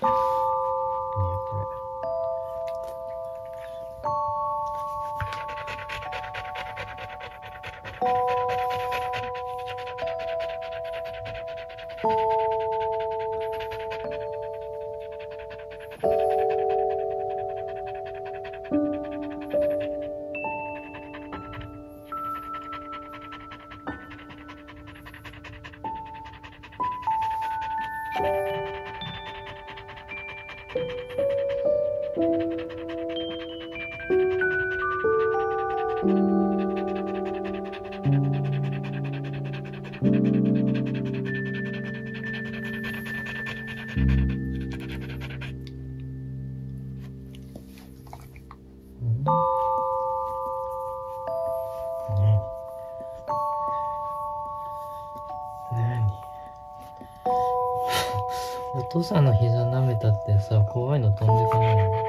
Bye. お父さんの膝舐めたってさ怖いの飛んでかないの？